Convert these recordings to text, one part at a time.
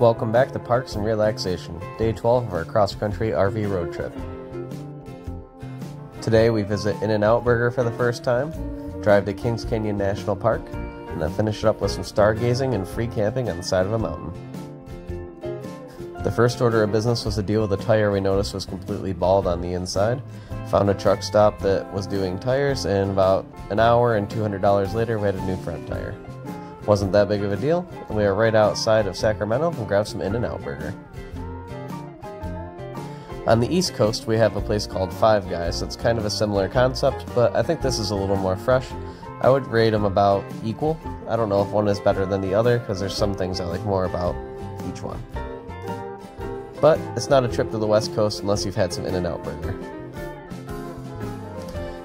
Welcome back to Parks and Relaxation, day 12 of our cross country RV road trip. Today we visit In N Out Burger for the first time, drive to Kings Canyon National Park, and then finish it up with some stargazing and free camping on the side of a mountain. The first order of business was to deal with a tire we noticed was completely bald on the inside. Found a truck stop that was doing tires, and about an hour and $200 later, we had a new front tire. Wasn't that big of a deal, and we were right outside of Sacramento and grabbed some In N Out Burger. On the East Coast, we have a place called Five Guys. It's kind of a similar concept, but I think this is a little more fresh. I would rate them about equal. I don't know if one is better than the other because there's some things I like more about each one. But it's not a trip to the West Coast unless you've had some In N Out Burger.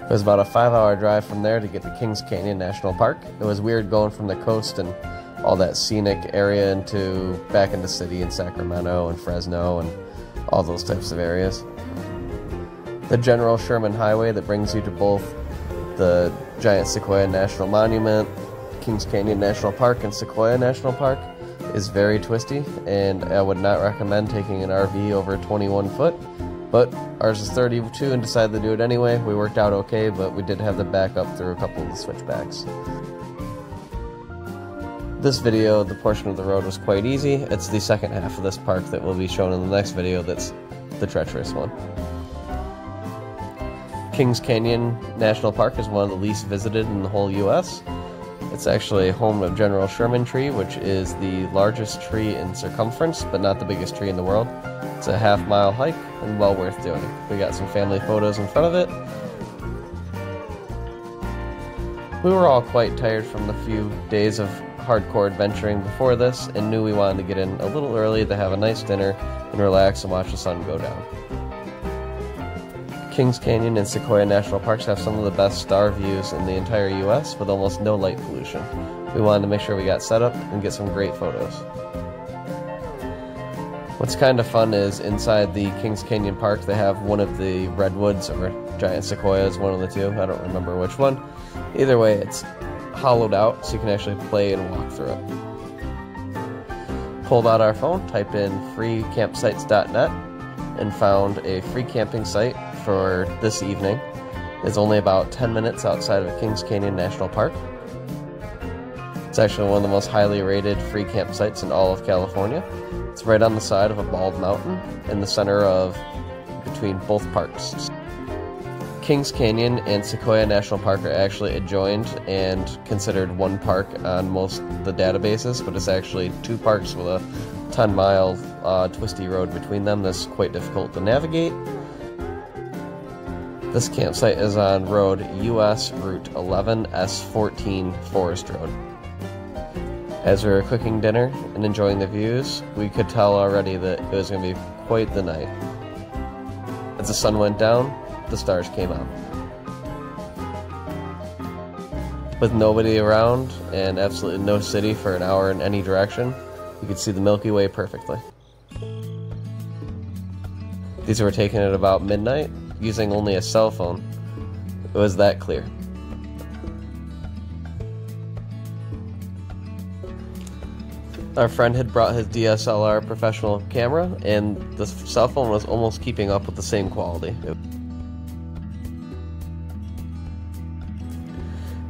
It was about a five hour drive from there to get to Kings Canyon National Park. It was weird going from the coast and all that scenic area into back into the city in Sacramento and Fresno and all those types of areas. The General Sherman Highway that brings you to both the Giant Sequoia National Monument, Kings Canyon National Park, and Sequoia National Park is very twisty, and I would not recommend taking an RV over 21 foot. But ours is 32 and decided to do it anyway. We worked out okay, but we did have to back up through a couple of the switchbacks. This video, the portion of the road was quite easy. It's the second half of this park that will be shown in the next video that's the treacherous one. Kings Canyon National Park is one of the least visited in the whole US. It's actually home of General Sherman Tree, which is the largest tree in circumference, but not the biggest tree in the world. It's a half mile hike and well worth doing. We got some family photos in front of it. We were all quite tired from the few days of hardcore adventuring before this and knew we wanted to get in a little early to have a nice dinner and relax and watch the sun go down. Kings Canyon and Sequoia National Parks have some of the best star views in the entire US with almost no light pollution. We wanted to make sure we got set up and get some great photos. What's kind of fun is inside the Kings Canyon Park they have one of the redwoods or giant sequoias, one of the two, I don't remember which one. Either way, it's hollowed out so you can actually play and walk through it. Pulled out our phone, typed in freecampsites.net, and found a free camping site for this evening. It's only about 10 minutes outside of Kings Canyon National Park. It's actually one of the most highly rated free campsites in all of California. It's right on the side of a bald mountain in the center of between both parks. Kings Canyon and Sequoia National Park are actually adjoined and considered one park on most the databases, but it's actually two parks with a 10 mile uh, twisty road between them that's quite difficult to navigate. This campsite is on road US Route 11 S14 Forest Road. As we were cooking dinner and enjoying the views, we could tell already that it was going to be quite the night. As the sun went down, the stars came out. With nobody around and absolutely no city for an hour in any direction, you could see the Milky Way perfectly. These were taken at about midnight, using only a cell phone. It was that clear. Our friend had brought his DSLR professional camera, and the cell phone was almost keeping up with the same quality.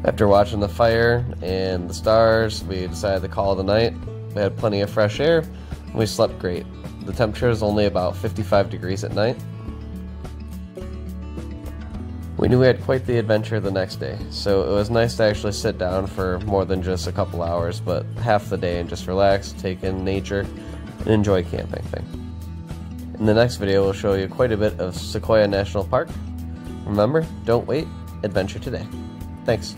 After watching the fire and the stars, we decided to call it a night. We had plenty of fresh air, and we slept great. The temperature is only about 55 degrees at night. We knew we had quite the adventure the next day, so it was nice to actually sit down for more than just a couple hours, but half the day and just relax, take in nature, and enjoy camping thing. In the next video, we'll show you quite a bit of Sequoia National Park. Remember, don't wait, adventure today. Thanks.